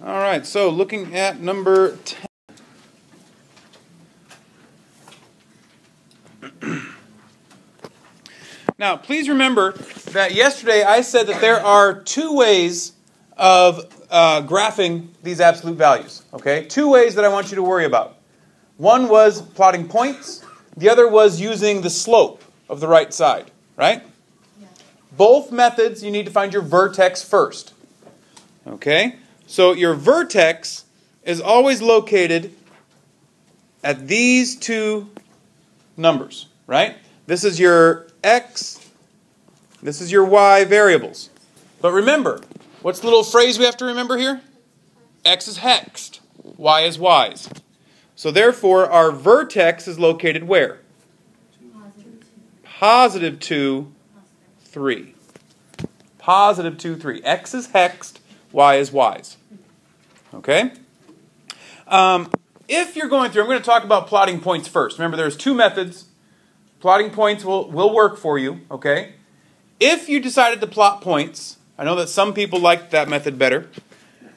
All right, so looking at number 10. now, please remember that yesterday I said that there are two ways of uh, graphing these absolute values. Okay? Two ways that I want you to worry about. One was plotting points, the other was using the slope of the right side, right? Both methods, you need to find your vertex first. Okay? So your vertex is always located at these two numbers, right? This is your x, this is your y variables. But remember, what's the little phrase we have to remember here? x is hexed, y is y's. So therefore, our vertex is located where? Positive 2, 3. Positive 2, 3. X is hexed, y is y's. Okay? Um, if you're going through, I'm going to talk about plotting points first. Remember, there's two methods. Plotting points will, will work for you, okay? If you decided to plot points, I know that some people like that method better.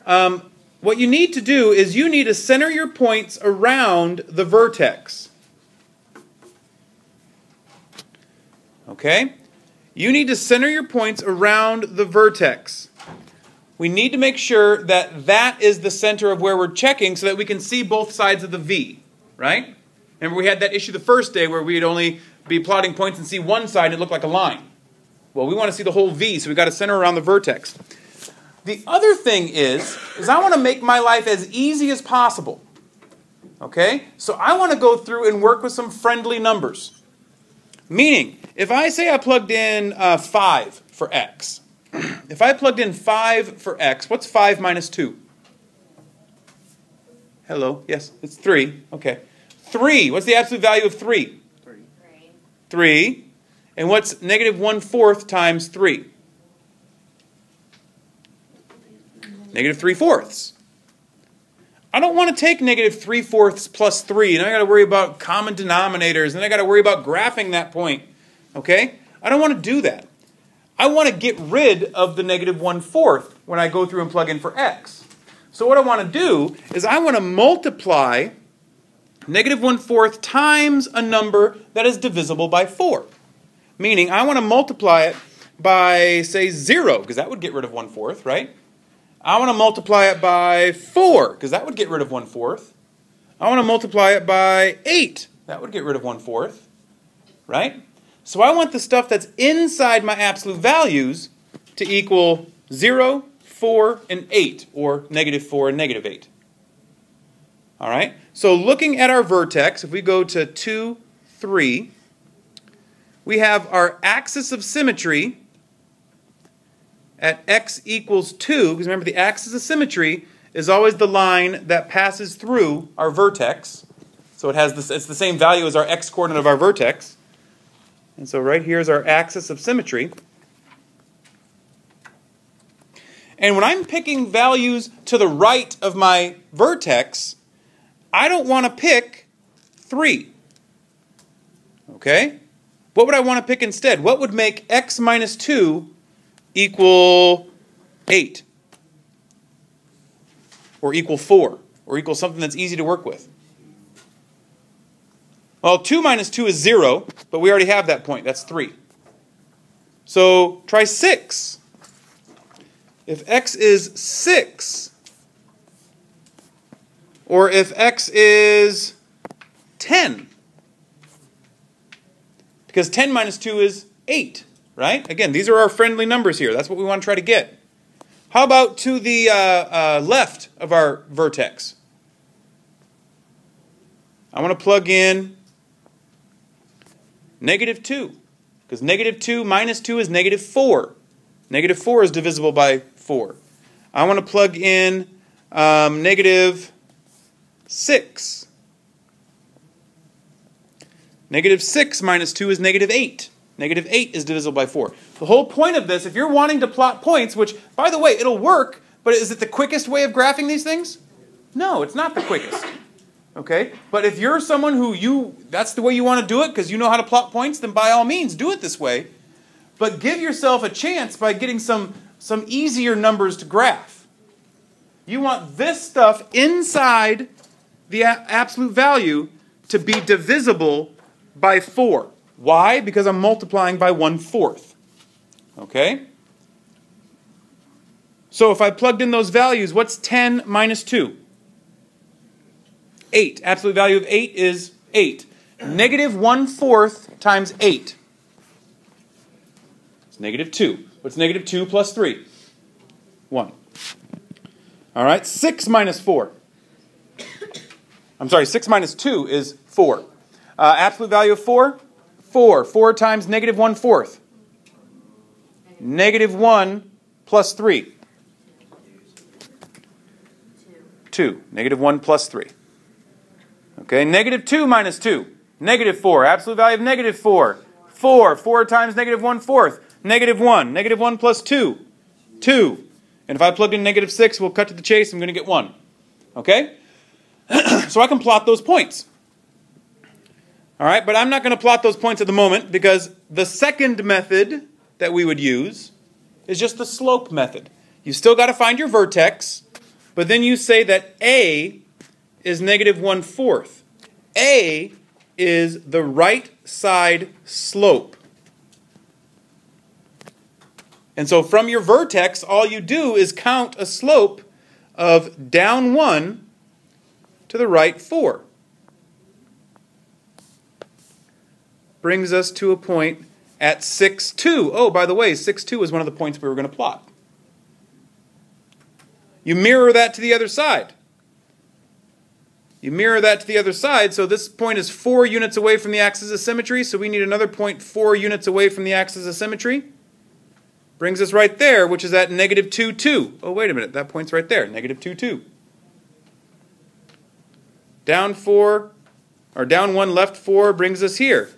Um, what you need to do is you need to center your points around the vertex. Okay? You need to center your points around the vertex we need to make sure that that is the center of where we're checking so that we can see both sides of the V, right? Remember we had that issue the first day where we'd only be plotting points and see one side and it looked like a line. Well, we want to see the whole V, so we've got to center around the vertex. The other thing is, is I want to make my life as easy as possible. Okay? So I want to go through and work with some friendly numbers. Meaning, if I say I plugged in uh, 5 for x, if I plugged in 5 for x, what's 5 minus 2? Hello, yes, it's 3. Okay. 3, what's the absolute value of 3? 3. 3. And what's negative 1 fourth times 3? Negative 3 fourths. I don't want to take negative 3 fourths plus 3, and I got to worry about common denominators, and I got to worry about graphing that point. Okay? I don't want to do that. I want to get rid of the negative 1 fourth when I go through and plug in for x. So what I want to do is I want to multiply negative 1 fourth times a number that is divisible by 4. Meaning I want to multiply it by, say, 0, because that would get rid of 1 fourth, right? I want to multiply it by 4, because that would get rid of 1 fourth. I want to multiply it by 8. That would get rid of 1 fourth, right? So I want the stuff that's inside my absolute values to equal 0, 4, and 8, or negative 4 and negative 8. All right? So looking at our vertex, if we go to 2, 3, we have our axis of symmetry at x equals 2, because remember the axis of symmetry is always the line that passes through our vertex. So it has this, it's the same value as our x coordinate of our vertex. And so right here is our axis of symmetry. And when I'm picking values to the right of my vertex, I don't want to pick 3. Okay? What would I want to pick instead? What would make x minus 2 equal 8? Or equal 4? Or equal something that's easy to work with? Well, 2 minus 2 is 0, but we already have that point. That's 3. So try 6. If x is 6, or if x is 10, because 10 minus 2 is 8, right? Again, these are our friendly numbers here. That's what we want to try to get. How about to the uh, uh, left of our vertex? I want to plug in Negative 2. Because negative 2 minus 2 is negative 4. Negative 4 is divisible by 4. I want to plug in um, negative 6. Negative 6 minus 2 is negative 8. Negative 8 is divisible by 4. The whole point of this, if you're wanting to plot points, which, by the way, it'll work, but is it the quickest way of graphing these things? No, it's not the quickest. Okay? But if you're someone who you, that's the way you want to do it because you know how to plot points, then by all means do it this way. But give yourself a chance by getting some, some easier numbers to graph. You want this stuff inside the absolute value to be divisible by 4. Why? Because I'm multiplying by 1 fourth. Okay? So if I plugged in those values, what's 10 minus 2? 8. Absolute value of 8 is 8. Negative 1 fourth times 8. It's negative 2. What's negative 2 plus 3? 1. All right, 6 minus 4. I'm sorry, 6 minus 2 is 4. Uh, absolute value of 4? 4. 4 times negative 1 fourth. Negative 1 plus 3. 2. Negative 1 plus 3. Okay, negative 2 minus 2. Negative 4. Absolute value of negative 4. 4. 4 times negative 1 fourth. Negative 1. Negative 1 plus 2. 2. And if I plug in negative 6, we'll cut to the chase, I'm going to get 1. Okay? so I can plot those points. All right, but I'm not going to plot those points at the moment because the second method that we would use is just the slope method. You still got to find your vertex, but then you say that A is negative 1 fourth. A is the right side slope. And so from your vertex, all you do is count a slope of down 1 to the right 4. Brings us to a point at 6, 2. Oh, by the way, 6, 2 is one of the points we were going to plot. You mirror that to the other side. You mirror that to the other side, so this point is 4 units away from the axis of symmetry, so we need another point 4 units away from the axis of symmetry. Brings us right there, which is at negative 2, 2. Oh, wait a minute. That point's right there. Negative 2, 2. Down 4, or down 1, left 4 brings us here.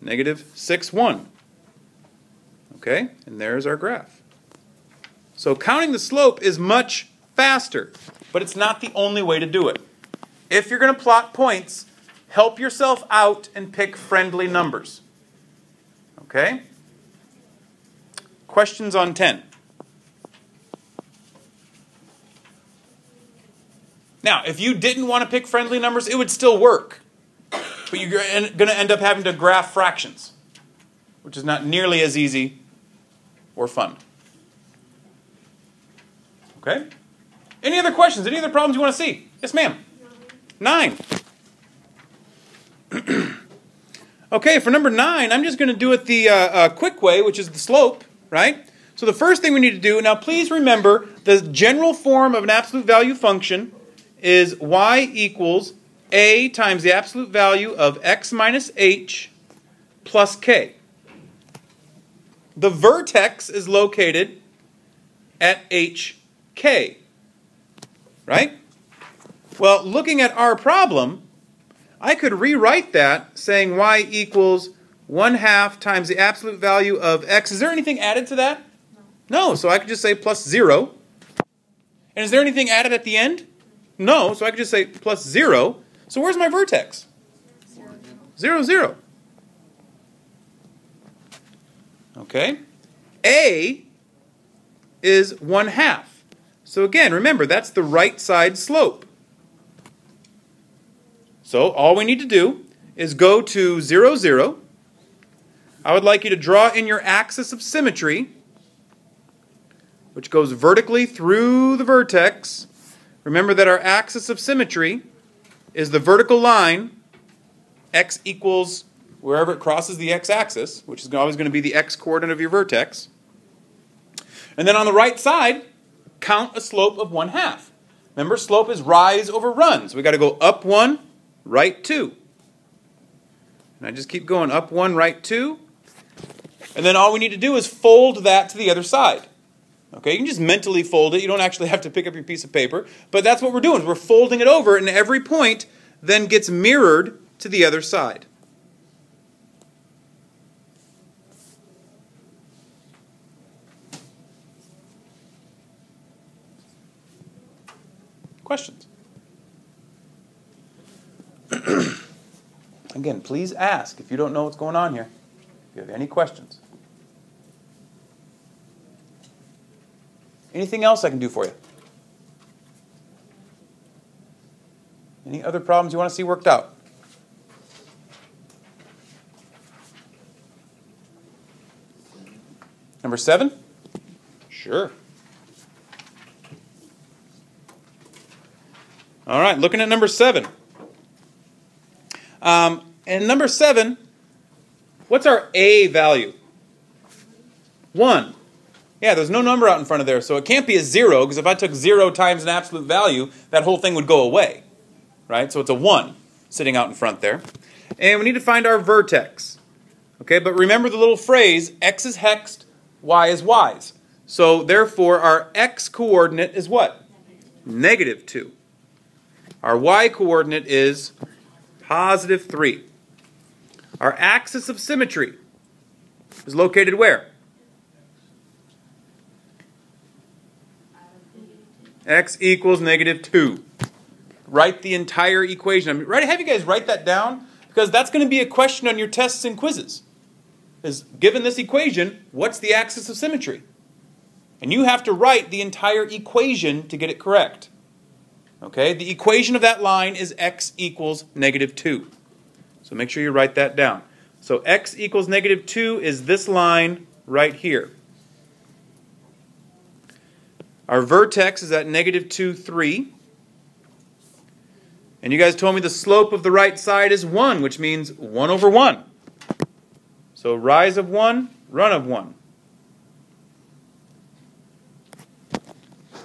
Negative 6, 1. Okay? And there's our graph. So counting the slope is much faster, but it's not the only way to do it. If you're going to plot points, help yourself out and pick friendly numbers. Okay? Questions on 10? Now, if you didn't want to pick friendly numbers, it would still work. But you're going to end up having to graph fractions, which is not nearly as easy or fun. Okay? Any other questions? Any other problems you want to see? Yes, ma'am. Nine. okay, for number nine, I'm just going to do it the uh, uh, quick way, which is the slope right? So the first thing we need to do, now please remember the general form of an absolute value function is y equals a times the absolute value of x minus h plus k. The vertex is located at hk, right? Well, looking at our problem, I could rewrite that saying y equals 1 half times the absolute value of x. Is there anything added to that? No. no. So I could just say plus 0. And is there anything added at the end? No. So I could just say plus 0. So where's my vertex? 0, 0. 0. Okay. A is 1 half. So again, remember, that's the right side slope. So all we need to do is go to 0, 0 I would like you to draw in your axis of symmetry, which goes vertically through the vertex. Remember that our axis of symmetry is the vertical line, x equals wherever it crosses the x-axis, which is always going to be the x-coordinate of your vertex. And then on the right side, count a slope of 1 half. Remember, slope is rise over run. So we got to go up 1, right 2. And I just keep going up 1, right 2. And then all we need to do is fold that to the other side. Okay, you can just mentally fold it. You don't actually have to pick up your piece of paper. But that's what we're doing. We're folding it over, and every point then gets mirrored to the other side. Questions? Again, please ask if you don't know what's going on here. If you have any questions. Anything else I can do for you? Any other problems you want to see worked out? Number seven? Sure. All right, looking at number seven. Um, and number seven, what's our A value? One. Yeah, there's no number out in front of there, so it can't be a zero, because if I took zero times an absolute value, that whole thing would go away. Right? So it's a one sitting out in front there. And we need to find our vertex. Okay, but remember the little phrase, x is hexed, y is y's. So therefore, our x coordinate is what? Negative 2. Our y coordinate is positive 3. Our axis of symmetry is located where? x equals negative 2. Write the entire equation. I'm to have you guys write that down because that's going to be a question on your tests and quizzes. Is given this equation, what's the axis of symmetry? And you have to write the entire equation to get it correct. Okay, the equation of that line is x equals negative 2. So make sure you write that down. So x equals negative 2 is this line right here. Our vertex is at negative 2, 3. And you guys told me the slope of the right side is 1, which means 1 over 1. So rise of 1, run of 1.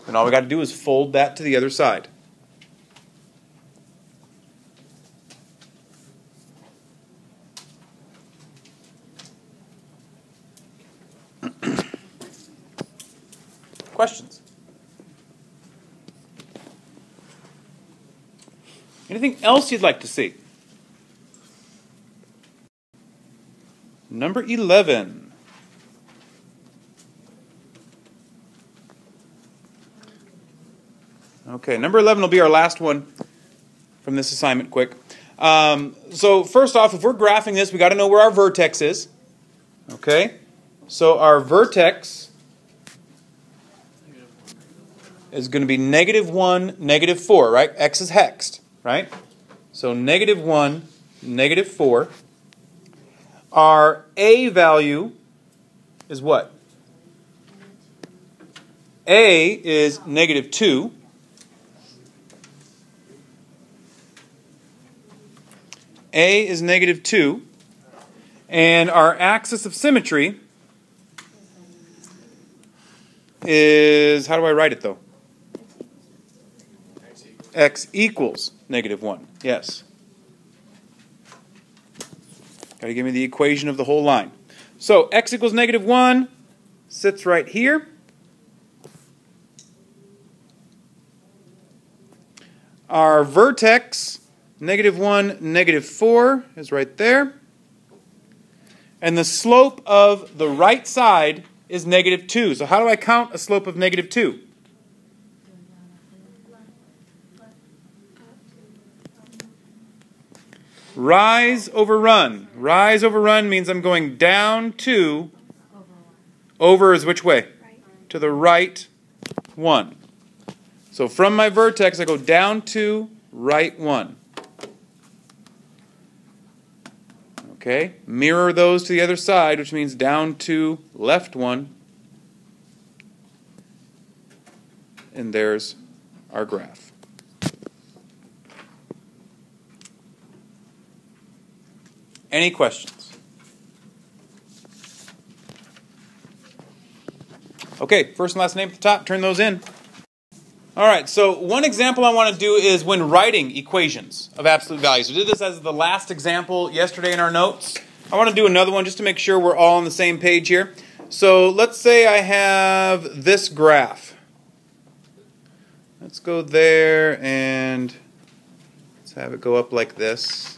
And all we got to do is fold that to the other side. Questions? Anything else you'd like to see? Number 11. Okay, number 11 will be our last one from this assignment, quick. Um, so, first off, if we're graphing this, we got to know where our vertex is. Okay? So, our vertex is going to be negative 1, negative 4, right? X is hexed, right? So, negative 1, negative 4. Our A value is what? A is negative 2. A is negative 2. And our axis of symmetry is, how do I write it though? X equals negative 1. Yes. Got to give me the equation of the whole line. So x equals negative 1 sits right here. Our vertex, negative 1, negative 4, is right there. And the slope of the right side is negative 2. So how do I count a slope of negative 2? Rise over run. Rise over run means I'm going down two. Over is which way? To the right one. So from my vertex, I go down two right one. Okay, mirror those to the other side, which means down two left one. And there's our graph. Any questions? Okay, first and last name at the top, turn those in. All right, so one example I want to do is when writing equations of absolute values. We did this as the last example yesterday in our notes. I want to do another one just to make sure we're all on the same page here. So let's say I have this graph. Let's go there and let's have it go up like this.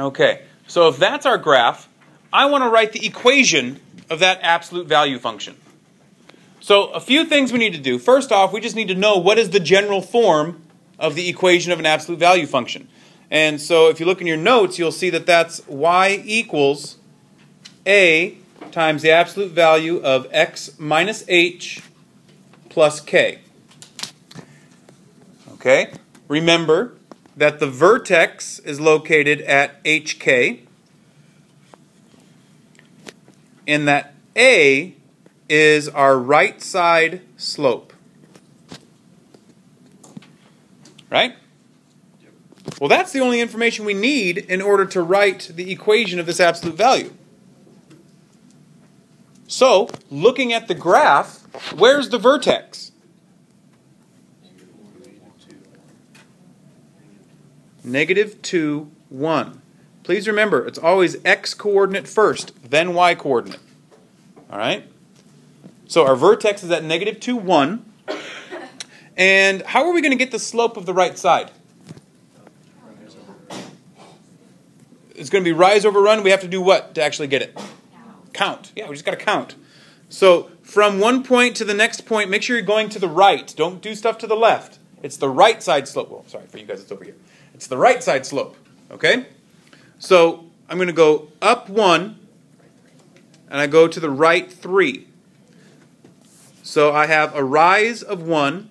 Okay, so if that's our graph, I want to write the equation of that absolute value function. So a few things we need to do. First off, we just need to know what is the general form of the equation of an absolute value function. And so if you look in your notes, you'll see that that's y equals a times the absolute value of x minus h plus k. Okay? Remember that the vertex is located at hk, and that a is our right side slope. Right? Well, that's the only information we need in order to write the equation of this absolute value. So, looking at the graph, where's the vertex? Negative 2, 1. Please remember, it's always x coordinate first, then y coordinate. All right? So our vertex is at negative 2, 1. And how are we going to get the slope of the right side? It's going to be rise over run. We have to do what to actually get it? Count. Yeah, we just got to count. So from one point to the next point, make sure you're going to the right. Don't do stuff to the left. It's the right side slope. Well, sorry, for you guys, it's over here. It's the right side slope. Okay? So I'm going to go up one, and I go to the right three. So I have a rise of one,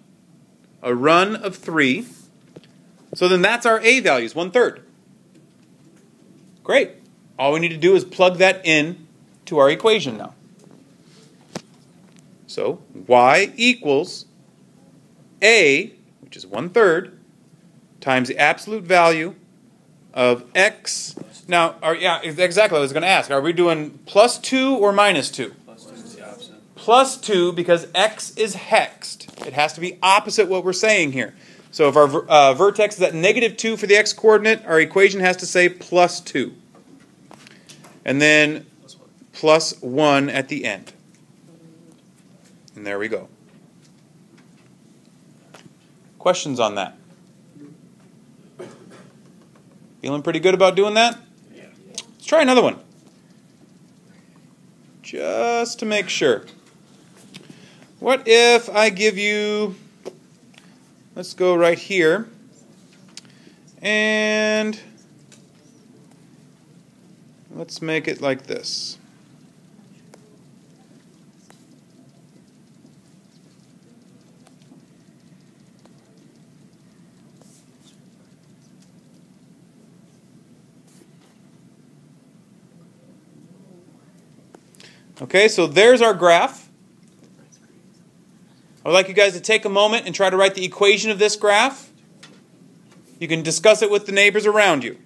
a run of three. So then that's our A values, one third. Great. All we need to do is plug that in to our equation now. So y equals A, which is one third, times the absolute value of x. Now, are, yeah, exactly. I was going to ask. Are we doing plus two or minus two? Plus two because x is hexed. It has to be opposite what we're saying here. So if our uh, vertex is at negative 2 for the x coordinate, our equation has to say plus 2. And then plus 1 at the end. And there we go. Questions on that? Feeling pretty good about doing that? Let's try another one. Just to make sure. What if I give you, let's go right here, and let's make it like this. Okay, so there's our graph. I would like you guys to take a moment and try to write the equation of this graph. You can discuss it with the neighbors around you.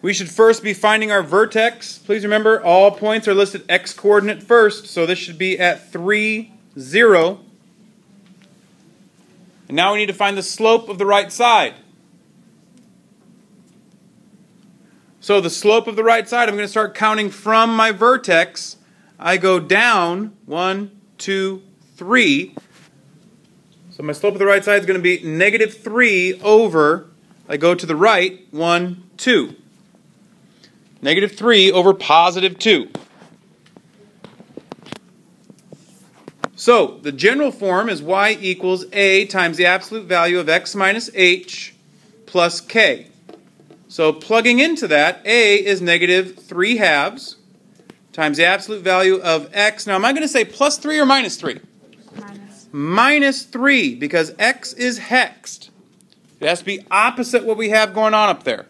We should first be finding our vertex. Please remember, all points are listed x coordinate first, so this should be at 3, 0. And now we need to find the slope of the right side. So the slope of the right side, I'm going to start counting from my vertex. I go down, 1, 2, 3. So my slope of the right side is going to be negative 3 over, I go to the right, 1, 2. Negative 3 over positive 2. So the general form is y equals a times the absolute value of x minus h plus k. So plugging into that, a is negative 3 halves times the absolute value of x. Now, am I going to say plus 3 or minus 3? Minus. Minus 3, because x is hexed. It has to be opposite what we have going on up there.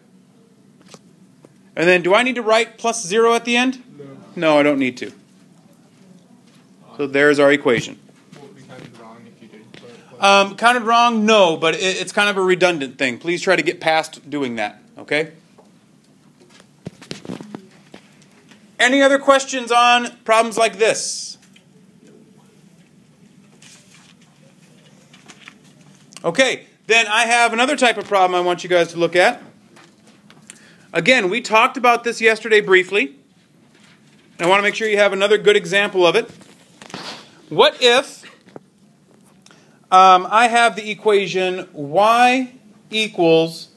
And then, do I need to write plus 0 at the end? No. No, I don't need to. So there's our equation. Um, counted wrong? No, but it, it's kind of a redundant thing. Please try to get past doing that, okay? Any other questions on problems like this? Okay, then I have another type of problem I want you guys to look at. Again, we talked about this yesterday briefly. I want to make sure you have another good example of it. What if um, I have the equation y equals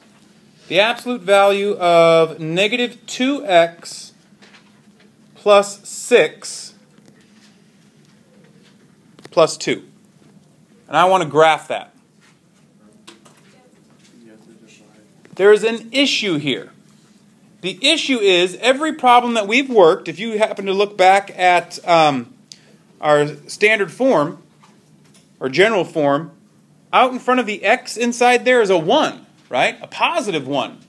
the absolute value of negative 2x plus 6 plus 2. And I want to graph that. There's an issue here. The issue is every problem that we've worked, if you happen to look back at um, our standard form, or general form, out in front of the x inside there is a 1, right? A positive 1.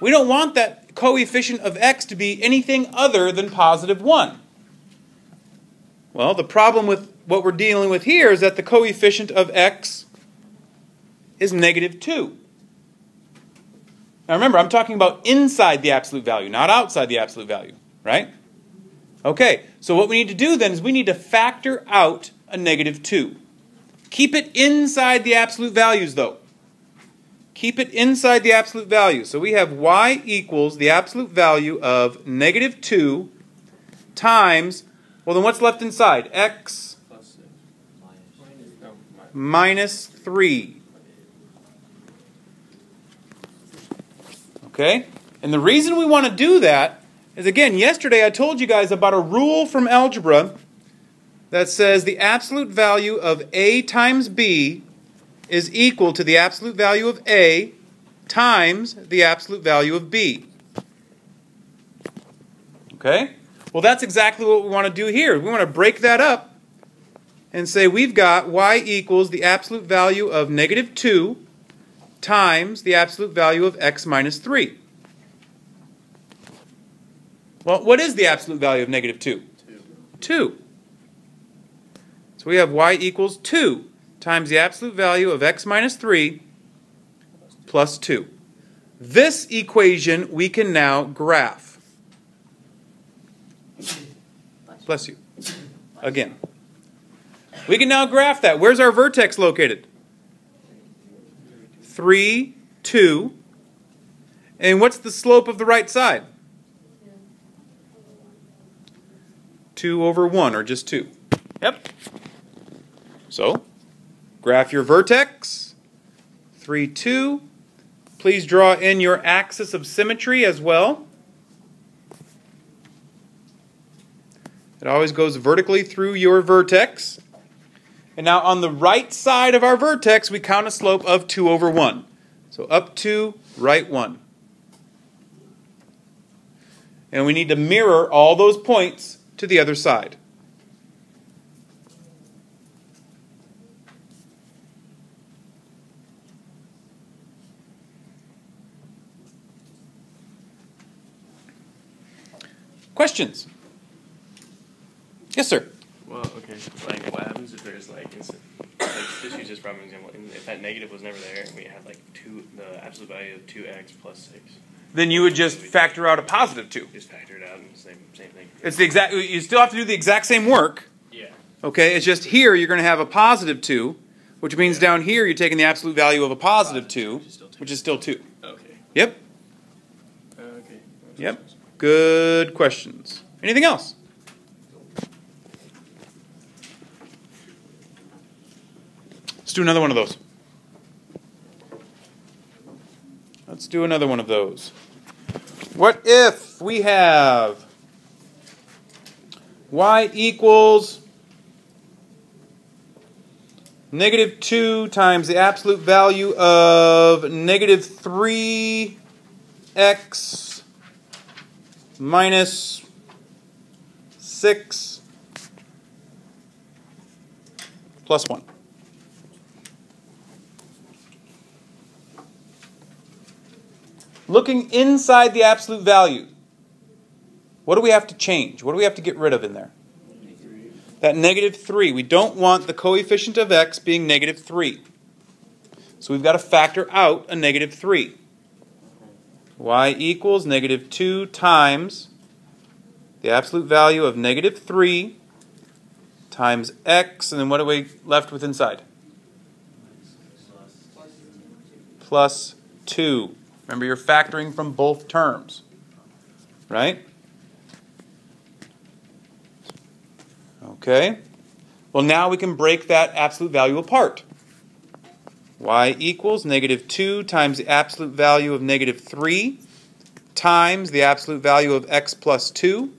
We don't want that coefficient of x to be anything other than positive 1. Well, the problem with what we're dealing with here is that the coefficient of x is negative 2. Now remember, I'm talking about inside the absolute value, not outside the absolute value, right? Okay, so what we need to do then is we need to factor out a negative 2. Keep it inside the absolute values, though. Keep it inside the absolute value. So we have y equals the absolute value of negative 2 times, well, then what's left inside? x minus 3. Okay? And the reason we want to do that is, again, yesterday I told you guys about a rule from algebra that says the absolute value of a times b is equal to the absolute value of a times the absolute value of b. Okay? Well, that's exactly what we want to do here. We want to break that up and say we've got y equals the absolute value of negative 2 times the absolute value of x minus 3. Well, what is the absolute value of negative 2? 2. 2. So we have y equals 2 times the absolute value of x minus 3 plus 2. This equation we can now graph. Bless you. Again. We can now graph that. Where's our vertex located? 3, 2. And what's the slope of the right side? 2 over 1, or just 2. Yep. So, graph your vertex. 3, 2. Please draw in your axis of symmetry as well. It always goes vertically through your vertex. And now on the right side of our vertex, we count a slope of 2 over 1. So up 2, right 1. And we need to mirror all those points to the other side. Questions? Yes, sir. Well, okay. Like, what happens if there's like, like just use this problem example. If that negative was never there, and we had like two, the absolute value of two x plus six. Then you would just factor out a positive two. Just factor it out and same same thing. It's the exact. You still have to do the exact same work. Yeah. Okay. It's just here you're going to have a positive two, which means down here you're taking the absolute value of a positive two, Which is still two. which is still two. Okay. Yep. Okay. Yep. Good questions. Anything else? Let's do another one of those. Let's do another one of those. What if we have y equals negative 2 times the absolute value of negative 3x minus 6 plus 1. Looking inside the absolute value, what do we have to change? What do we have to get rid of in there? That negative 3. We don't want the coefficient of x being negative 3. So we've got to factor out a negative 3. Y equals negative 2 times the absolute value of negative 3 times x, and then what are we left with inside? Plus 2. Remember, you're factoring from both terms, right? Okay. Well, now we can break that absolute value apart y equals negative 2 times the absolute value of negative 3 times the absolute value of x plus 2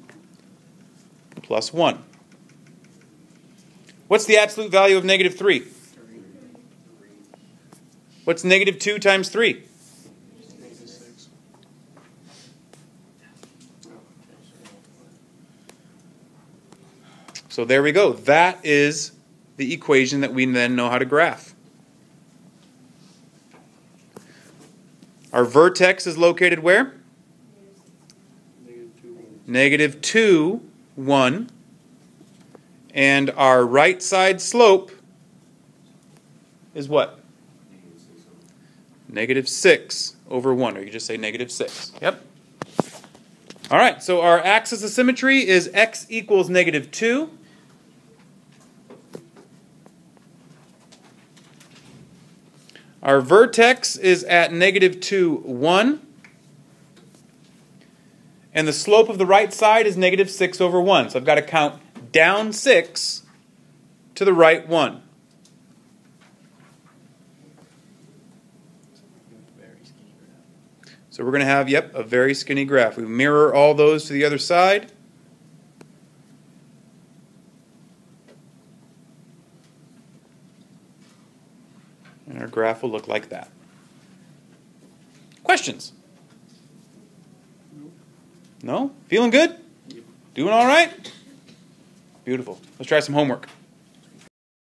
plus 1. What's the absolute value of negative 3? What's negative 2 times 3? So there we go. That is the equation that we then know how to graph. Our vertex is located where? Negative 2, 1. And our right side slope is what? Negative 6 over 1. Or you just say negative 6. Yep. All right, so our axis of symmetry is x equals negative 2. Our vertex is at negative 2, 1. And the slope of the right side is negative 6 over 1. So I've got to count down 6 to the right 1. So we're going to have, yep, a very skinny graph. We mirror all those to the other side. And our graph will look like that. Questions? No? Feeling good? Doing all right? Beautiful. Let's try some homework.